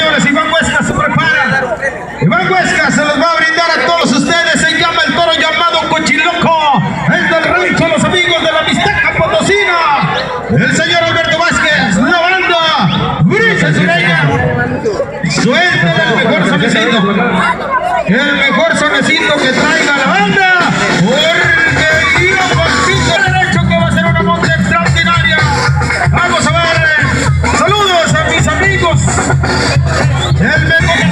señores, Iván Huesca se prepara. Iván Huesca se los va a brindar a todos ustedes. Se llama el toro llamado Cochiloco, el del rancho Los Amigos de la Mixteca Potosina. El señor Alberto Vázquez, la banda, Brisa Sureña. Suelta el mejor sonecito. El mejor sonecito que traiga la banda. Porque iba con derecho que va a ser una monta extraordinaria. Vamos a ver. Saludos a mis amigos Yeah.